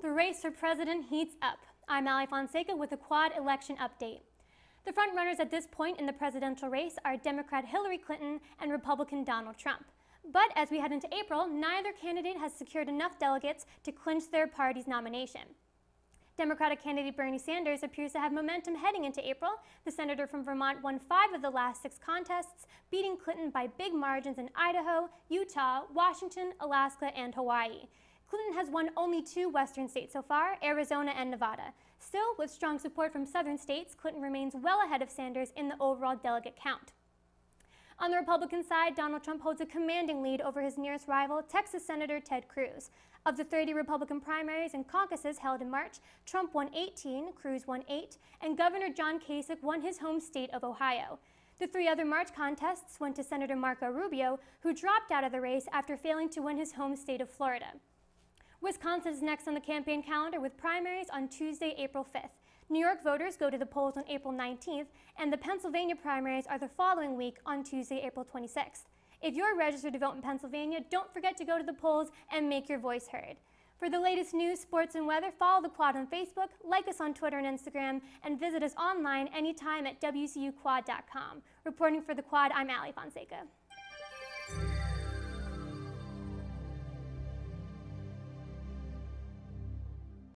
The race for president heats up. I'm Allie Fonseca with a quad election update. The frontrunners at this point in the presidential race are Democrat Hillary Clinton and Republican Donald Trump. But as we head into April, neither candidate has secured enough delegates to clinch their party's nomination. Democratic candidate Bernie Sanders appears to have momentum heading into April. The senator from Vermont won five of the last six contests, beating Clinton by big margins in Idaho, Utah, Washington, Alaska, and Hawaii. Clinton has won only two western states so far, Arizona and Nevada. Still, with strong support from southern states, Clinton remains well ahead of Sanders in the overall delegate count. On the Republican side, Donald Trump holds a commanding lead over his nearest rival, Texas Senator Ted Cruz. Of the 30 Republican primaries and caucuses held in March, Trump won 18, Cruz won 8, and Governor John Kasich won his home state of Ohio. The three other March contests went to Senator Marco Rubio, who dropped out of the race after failing to win his home state of Florida. Wisconsin is next on the campaign calendar with primaries on Tuesday, April 5th. New York voters go to the polls on April 19th, and the Pennsylvania primaries are the following week on Tuesday, April 26th. If you're registered to vote in Pennsylvania, don't forget to go to the polls and make your voice heard. For the latest news, sports, and weather, follow the Quad on Facebook, like us on Twitter and Instagram, and visit us online anytime at WCUQuad.com. Reporting for the Quad, I'm Allie Fonseca.